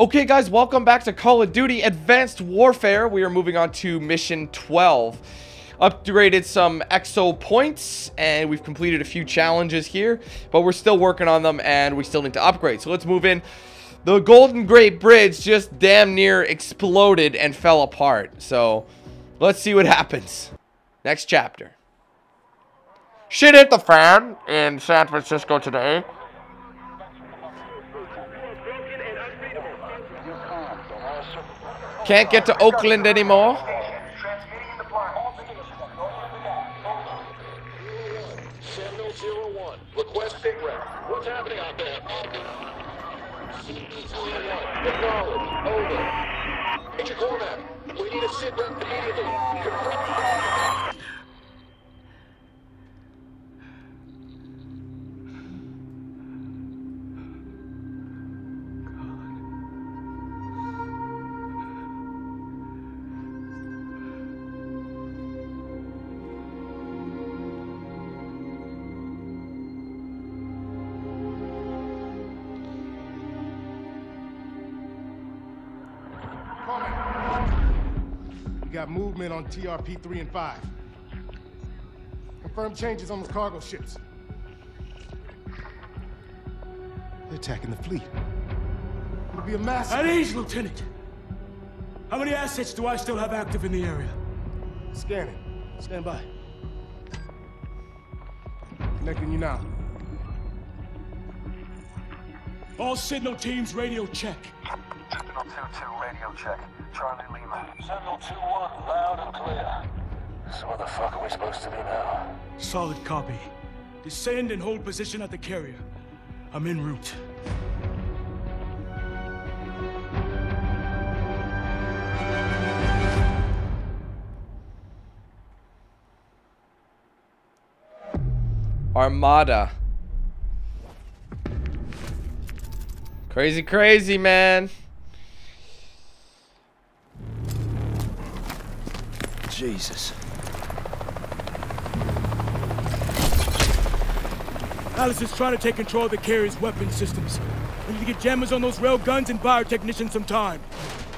Okay, guys, welcome back to Call of Duty Advanced Warfare. We are moving on to Mission 12. Upgraded some EXO points, and we've completed a few challenges here, but we're still working on them, and we still need to upgrade. So let's move in. The Golden Gate Bridge just damn near exploded and fell apart. So let's see what happens. Next chapter. Shit hit the fan in San Francisco today. Can't get to Oakland anymore. Got movement on TRP 3 and 5. Confirmed changes on those cargo ships. They're attacking the fleet. It'll be a massive. At ease, Lieutenant. How many assets do I still have active in the area? Scanning. Stand by. Connecting you now. All signal teams radio check. Sentinel 2-2, radio check. Charlie Lima. Sentinel 2-1, loud and clear. So what the fuck are we supposed to do now? Solid copy. Descend and hold position at the carrier. I'm en route. Armada. Crazy, crazy, man. Jesus. Atlas is trying to take control of the carrier's weapon systems. We need to get jammers on those rail guns and buy our technicians some time.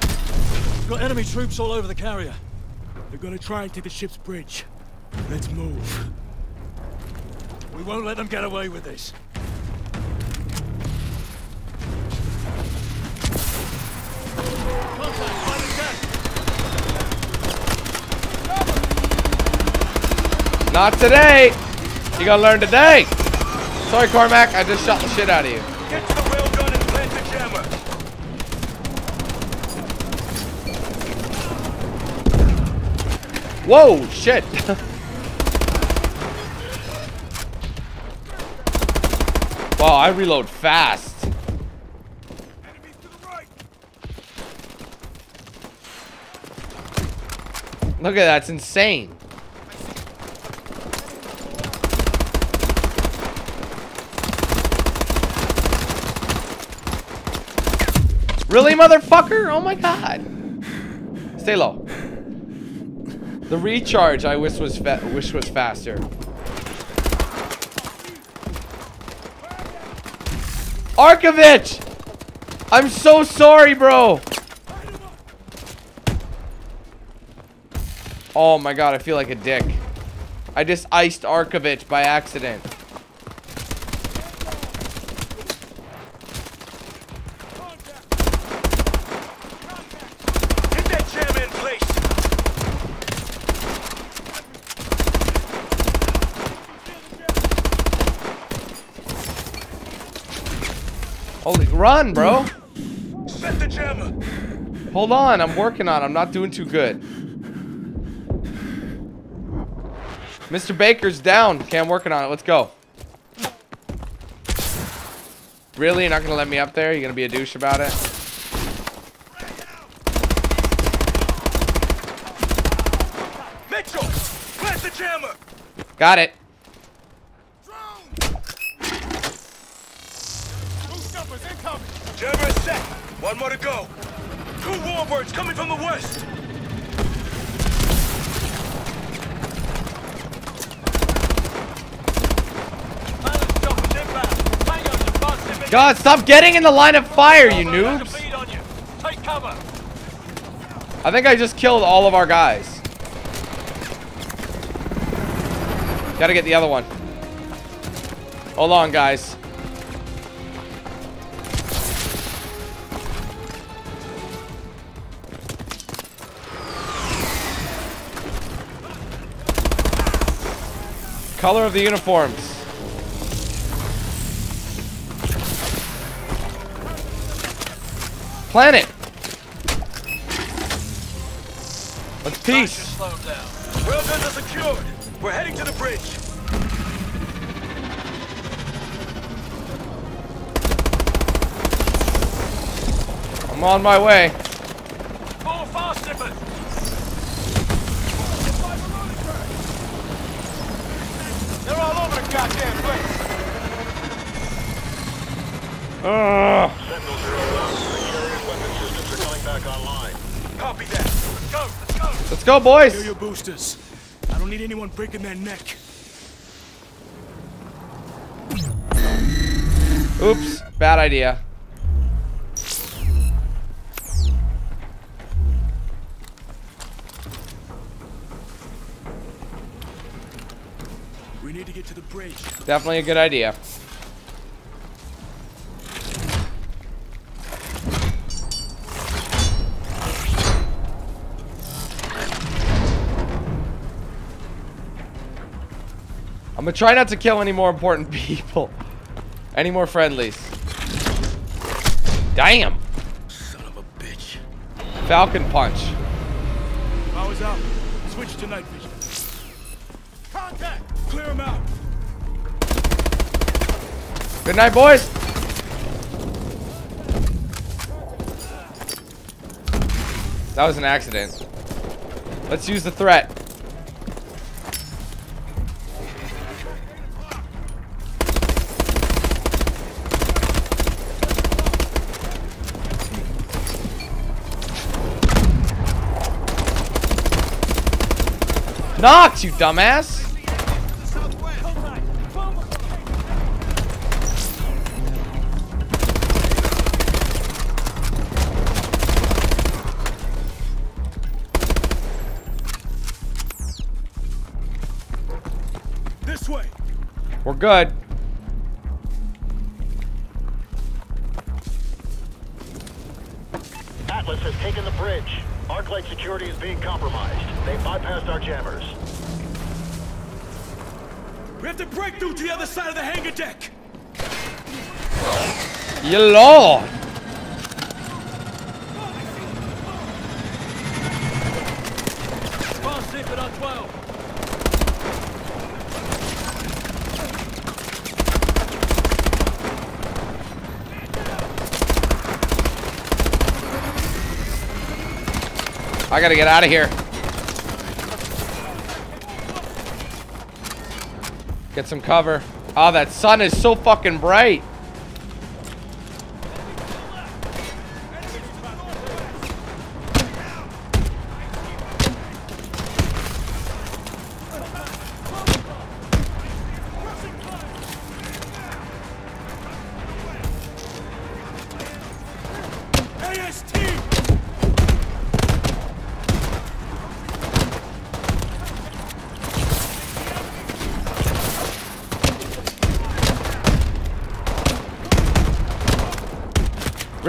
We've got enemy troops all over the carrier. They're gonna try and take the ship's bridge. Let's move. We won't let them get away with this. Contact, fighter deck. Not today. You gonna learn today. Sorry, Cormack. I just shot the shit out of you. Get to the railgun and plant the jammer. Whoa, shit. wow, I reload fast. Look at that, it's insane. Really, motherfucker? Oh my god. Stay low. The recharge I wish was wish was faster. Arkovich! I'm so sorry, bro. Oh my god, I feel like a dick. I just iced Arkovich by accident. Get that jammer in place. Holy, run, bro. Set the jammer. Hold on, I'm working on it. I'm not doing too good. Mr. Baker's down. Okay, I'm working on it. Let's go. Really? You're not gonna let me up there? You're gonna be a douche about it? Mitchell, plant the jammer. Got it. One more to go. Two warbirds coming from the west. God, stop getting in the line of fire, you noobs. I think I just killed all of our guys. Gotta get the other one. Hold on, guys. Color of the uniforms. Planet. Let's peace. Slow down. Are secured. We're heading to the bridge. I'm on my way. More fast zippers! They're all over the goddamn place! Ugh. Sentinel Zero One, the weapon systems are coming back online. Copy that. Let's go, let's go! Let's go, boys. Kill your boosters. I don't need anyone breaking their neck. Oops, bad idea. Get to the bridge. Definitely a good idea. I'm gonna try not to kill any more important people. Any more friendlies. Damn! Son of a bitch. Falcon punch. Power's out. Switch to night vision. Contact! Clear him out. Good night, boys. That was an accident. Let's use the threat. Knocked, you dumbass! Good. Atlas has taken the bridge. Arclight security is being compromised. They bypassed our jammers. We have to break through to the other side of the hangar deck. You lord! Fast zipper on 12. I gotta get out of here. Get some cover. Oh, that sun is so fucking bright.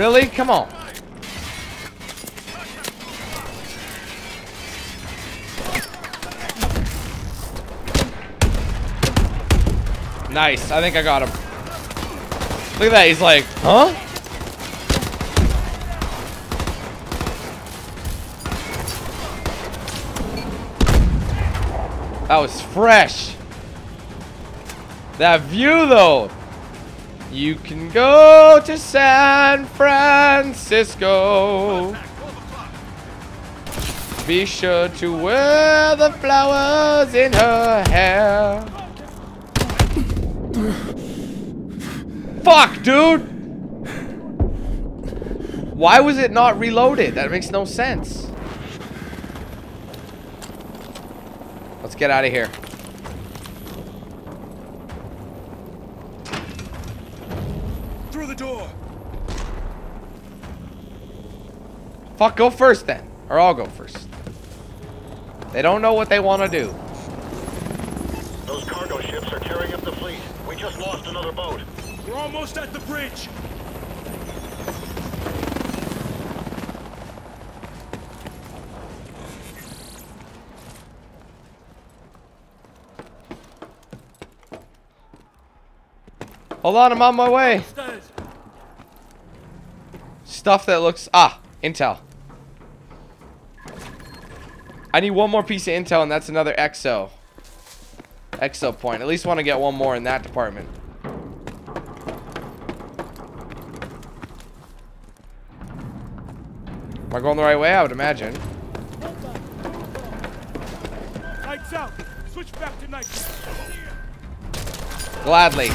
Really? Come on. Nice. I think I got him. Look at that. He's like, huh? That was fresh. That view, though. You can go to San Francisco. Be sure to wear the flowers in her hair. Fuck, dude! Why was it not reloaded? That makes no sense. Let's get out of here. The door. Fuck, go first then. Or I'll go first. They don't know what they want to do. Those cargo ships are tearing up the fleet. We just lost another boat. We're almost at the bridge. Hold on, I'm on my way. Stuff that looks... Ah, intel. I need one more piece of intel, and that's another exo. Exo point. At least want to get one more in that department. Am I going the right way? I would imagine. Lights out. Switch back to night. Gladly.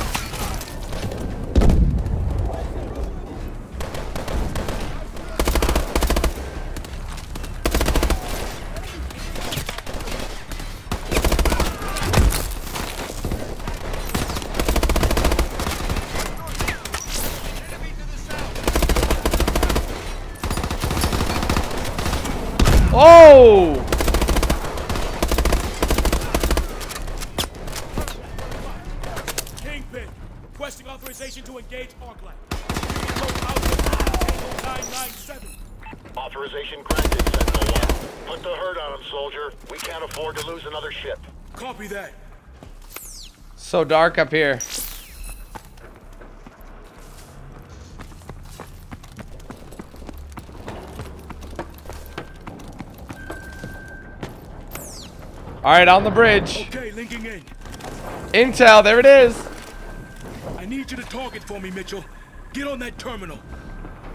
Authorization granted, Sentinel-1. Put the hurt on them, soldier. We can't afford to lose another ship. Copy that. So dark up here. Alright, on the bridge. Okay, linking in. Intel, there it is. I need you to target for me, Mitchell. Get on that terminal.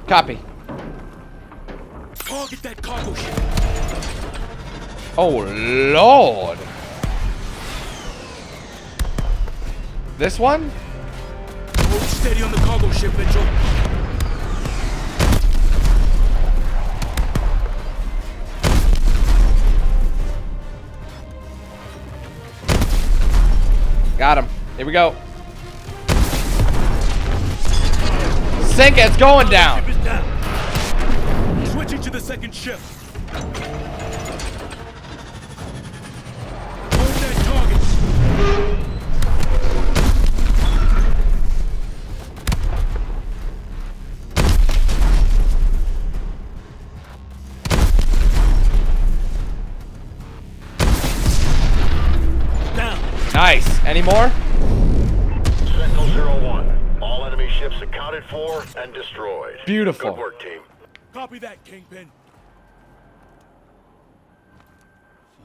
Copy. Target that cargo ship. Oh, Lord. This one? Hold steady on the cargo ship, Mitchell. Got him. Here we go. Sink it's going down. The second ship. Hold that target. Down. Nice. Any more? Sentinel-01. All enemy ships accounted for and destroyed. Beautiful. Good work, team. Copy that, Kingpin.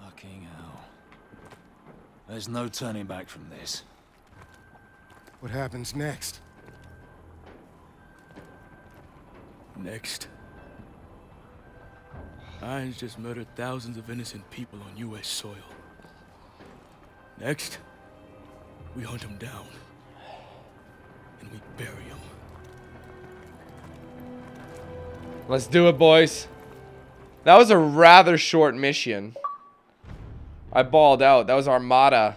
Fucking hell. There's no turning back from this. What happens next? Next. Irons just murdered thousands of innocent people on U.S. soil. Next, we hunt him down. And we bury them. Let's do it, boys. That was a rather short mission. I balled out. That was Armada.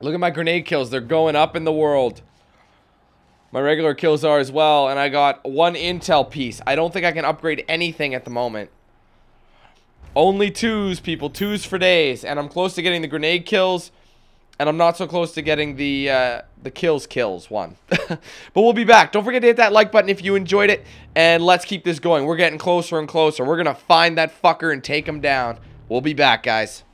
Look at my grenade kills. They're going up in the world. My regular kills are as well. And I got one intel piece. I don't think I can upgrade anything at the moment. Only twos, people. Twos for days. And I'm close to getting the grenade kills. And I'm not so close to getting the uh, the kills kills one. but we'll be back. Don't forget to hit that like button if you enjoyed it. And let's keep this going. We're getting closer and closer. We're going to find that fucker and take him down. We'll be back, guys.